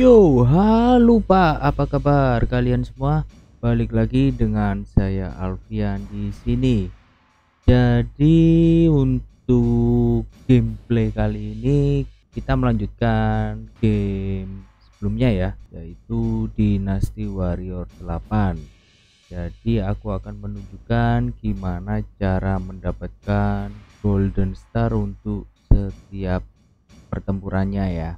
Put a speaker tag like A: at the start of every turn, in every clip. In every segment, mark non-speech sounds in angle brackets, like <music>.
A: Yo, halo Pak, apa kabar kalian semua? Balik lagi dengan saya Alfian di sini. Jadi untuk gameplay kali ini kita melanjutkan game sebelumnya ya, yaitu Dynasty Warrior 8. Jadi aku akan menunjukkan gimana cara mendapatkan Golden Star untuk setiap pertempurannya ya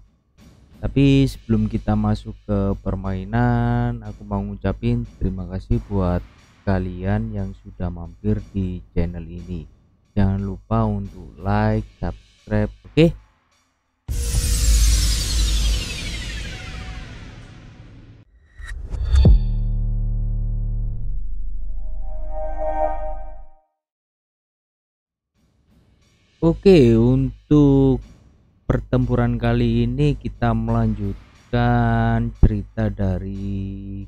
A: tapi sebelum kita masuk ke permainan aku mau ngucapin terima kasih buat kalian yang sudah mampir di channel ini jangan lupa untuk like subscribe oke okay? Oke, untuk pertempuran kali ini kita melanjutkan cerita dari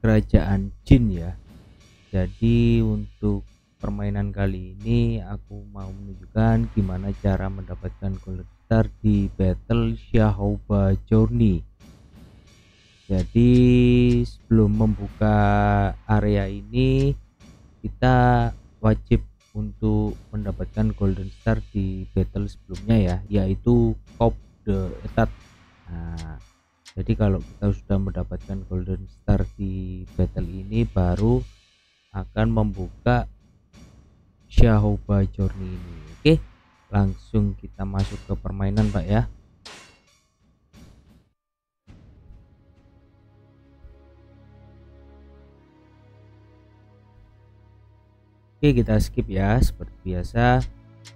A: kerajaan jin ya. Jadi untuk permainan kali ini aku mau menunjukkan gimana cara mendapatkan gold star di battle Shahoba Journey. Jadi sebelum membuka area ini kita wajib untuk mendapatkan golden star di battle sebelumnya ya yaitu Cop the Etat. Nah jadi kalau kita sudah mendapatkan golden star di battle ini baru akan membuka Shahoba Journey ini. Oke langsung kita masuk ke permainan pak ya Oke kita skip ya. Seperti biasa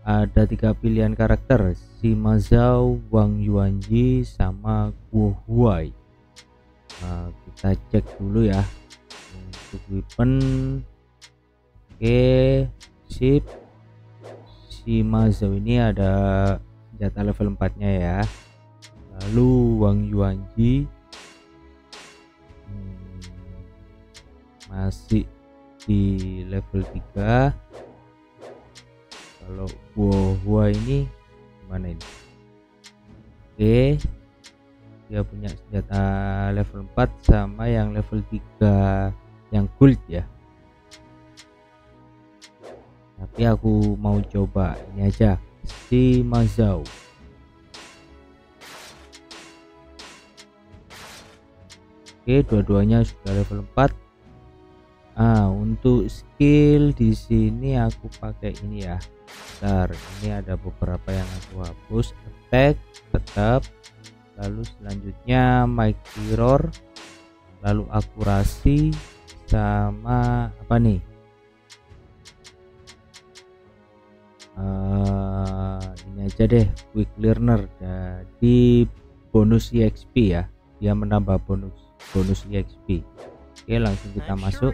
A: ada tiga pilihan karakter. Si Mazao, Wang Yuanji sama Guo Huai. Nah, kita cek dulu ya. Untuk weapon. Oke sip. Si Mazao ini ada senjata level 4 nya ya. Lalu Wang Yuanji. Hmm, masih di level 3 kalau buah-buah ini gimana ini? Oke dia punya senjata level 4 sama yang level 3 yang gold ya. Tapi aku mau coba ini aja si Mazau oke dua-duanya sudah level 4 Nah, untuk skill di sini aku pakai ini ya. Bentar, ini ada beberapa yang aku hapus. Attack tetap. Lalu selanjutnya mic mirror, lalu akurasi sama apa nih? Uh, ini aja deh quick learner jadi bonus EXP ya dia menambah bonus bonus EXP Oke langsung kita masuk.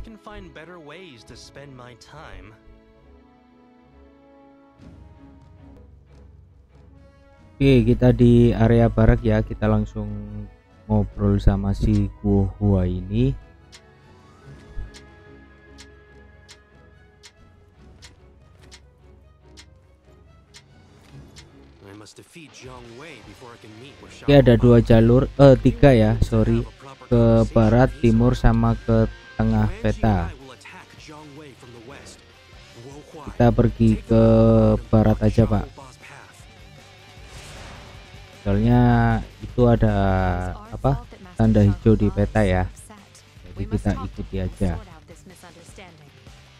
A: Oke kita di area barak ya. Kita langsung ngobrol sama si Guohua ini Oke ada dua jalur eh tiga ya sorry ke barat, timur, sama ke tengah peta. Kita pergi ke barat aja, Pak. Soalnya itu ada apa? Tanda hijau di peta ya. Jadi kita ikuti aja.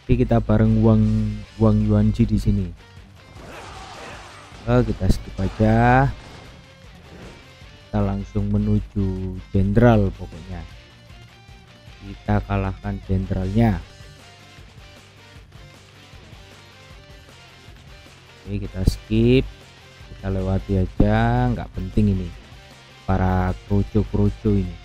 A: Tapi kita bareng Wang Wang Yuanji di sini. Oh, kita skip aja. Kita langsung menuju jenderal pokoknya. Kita kalahkan jenderalnya. Oke kita skip. Kita lewati aja. Nggak penting ini. Para kerucu-kerucu ini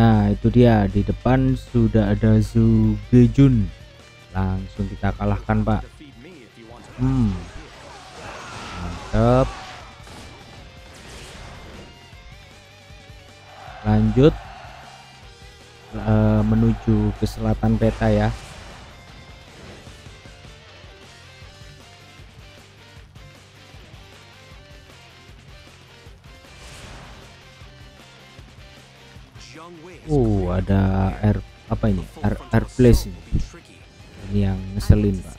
A: Nah itu dia. Di depan sudah ada Zhu Gejun. Langsung kita kalahkan pak. Hmm. Mantap lanjut uh, menuju ke selatan peta ya Air apa ini? Air, air place ini. Ini yang ngeselin, Pak.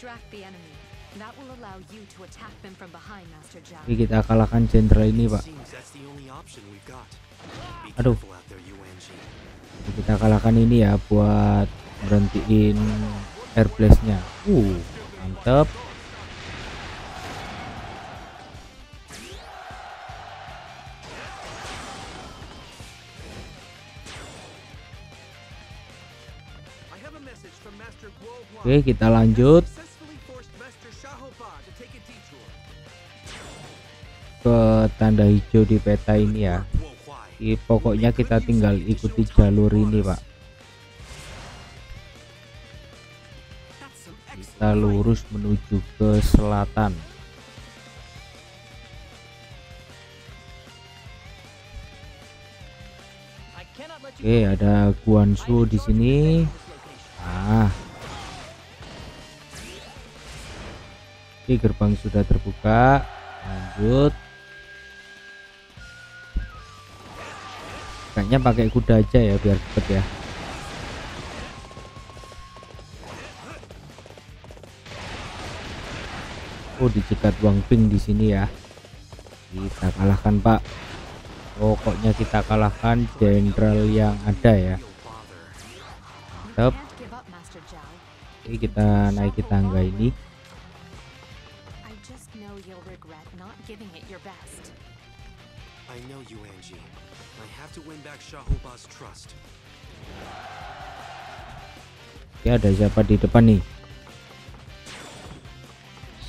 A: Oke, kita kalahkan jenderal ini, Pak. Aduh. Kita kalahkan ini ya buat berhentiin air place-nya. Uh, mantap. Oke, kita lanjut ke tanda hijau di peta ini ya. Pokoknya kita tinggal ikuti jalur ini, Pak. Kita lurus menuju ke selatan. Oke, ada Guansu di sini. Nah, Oke, gerbang sudah terbuka. Lanjut. Kayaknya pakai kuda aja ya biar cepet ya. Oh, dicegat Wang Ping di sini ya. Kita kalahkan, Pak. Pokoknya kita kalahkan jenderal yang ada ya. Mantap. Oke, kita naiki tangga ini. Know you, Angie. I have to win back Shahoba's trust. Ya, ada siapa di depan nih?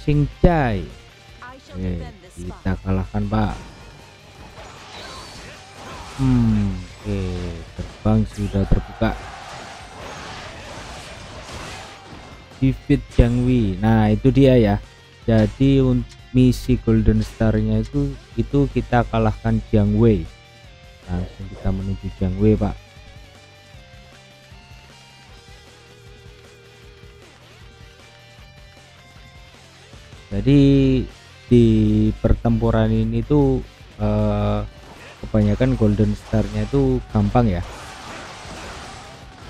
A: Singcai. Oke, kita kalahkan, Pak. Hmm, oke, terbang sudah terbuka. David Jangwi. Nah, itu dia ya. Jadi untuk misi golden starnya itu itu kita kalahkan Jiang Wei. Langsung kita menuju Jiang Wei pak. Jadi di pertempuran ini tuh eh, kebanyakan golden starnya itu gampang ya.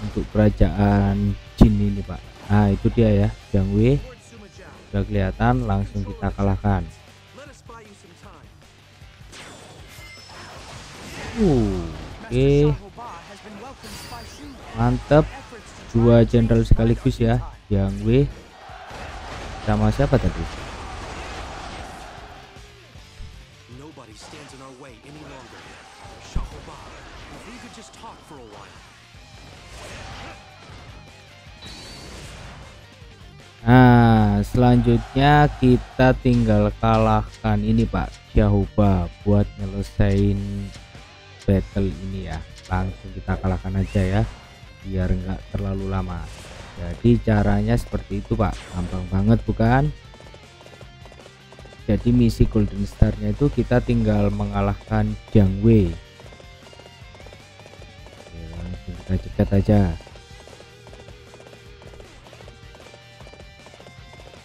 A: Untuk kerajaan jin ini pak. Nah itu dia ya Jiang Wei sudah kelihatan langsung kita kalahkan. Oke. Okay. mantap dua jenderal sekaligus ya yang W. Sama siapa tadi selanjutnya kita tinggal kalahkan ini Pak Jahuba buat nyelesain battle ini ya. Langsung kita kalahkan aja ya, biar enggak terlalu lama. Jadi caranya seperti itu Pak, gampang banget bukan? Jadi misi Golden Star-nya itu kita tinggal mengalahkan Jiang Wei. Oke, langsung kita cekat aja.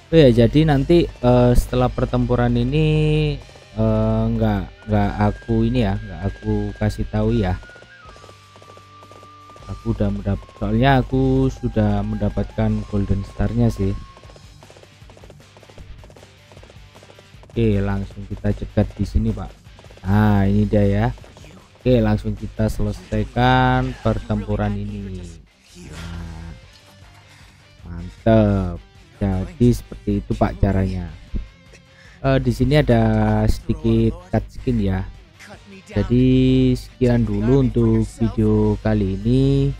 A: Oh ya jadi nanti uh, setelah pertempuran ini uh, nggak aku ini ya nggak aku kasih tahu ya. Aku udah mendapat soalnya aku sudah mendapatkan golden starnya sih. Oke langsung kita cegat di sini pak. Nah ini dia ya. Oke langsung kita selesaikan pertempuran ini. Nah, mantap jadi seperti itu Pak caranya. Uh, di sini ada sedikit cutscene ya. Jadi sekian dulu untuk video kali ini.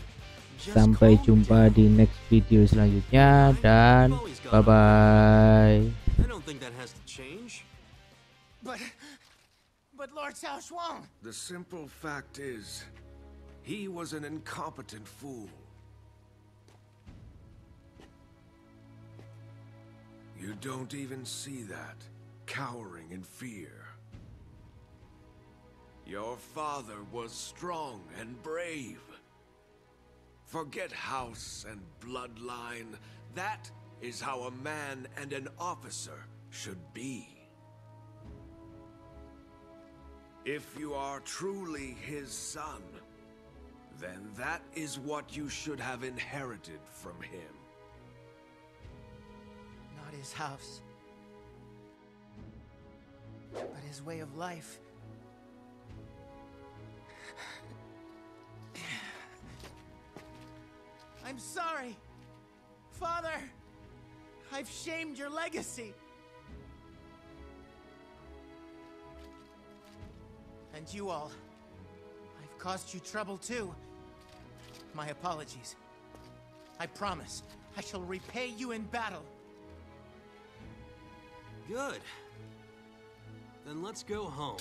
A: Sampai jumpa di next video selanjutnya dan bye bye But Lord Shuang, the simple fact is, he was an incompetent fool. You don't even see that, cowering in fear. Your father was strong and brave. Forget house and bloodline. That is how a man and an officer should be. If you are truly his son,
B: Then that is what you should have inherited from him.
C: Not his house, but his way of life. <sighs> I'm sorry, Father. I've shamed your legacy. And you all. I've caused you trouble too. My apologies. I promise I shall repay you in battle.
D: Good. Then let's go home.